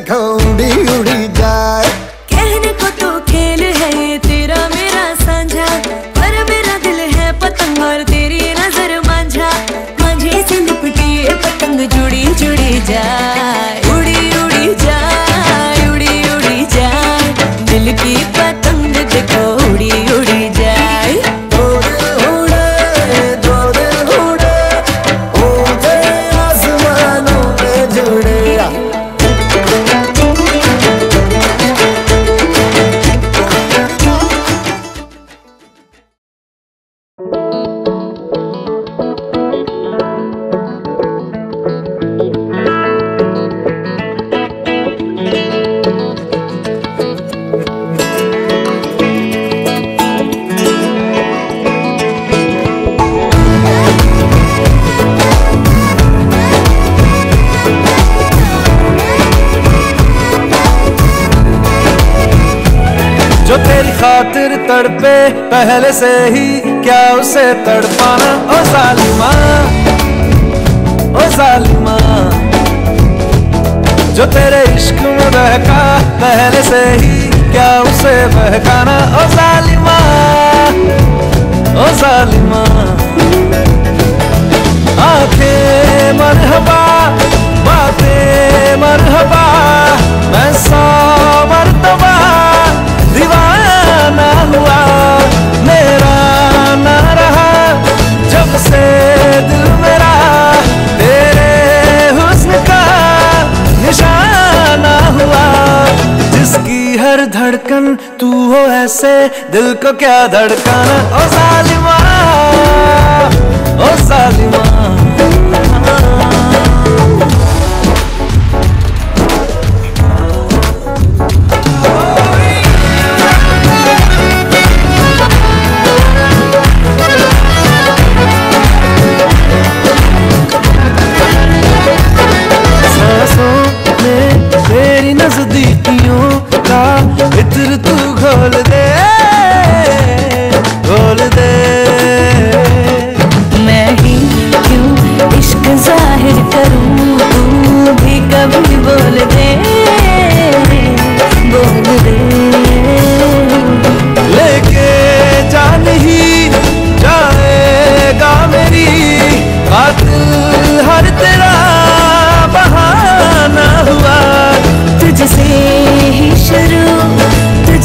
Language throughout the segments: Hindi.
घोड़ी उड़ी जाए। खातिर तड़पे, पहले से ही क्या उसे तड़पाना? ओ सालिमा ओ सालिमा, जो तेरे इश्क में बहका, पहले से ही क्या उसे बहकाना? कर धड़कन तू हो ऐसे दिल को क्या धड़कन? ओ सालिमा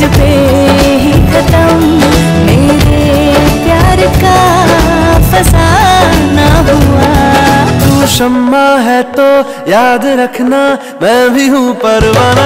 पे ही खत्म। मेरे प्यार का फसाना हुआ। तू शम्मा है तो याद रखना, मैं भी हूँ परवाना।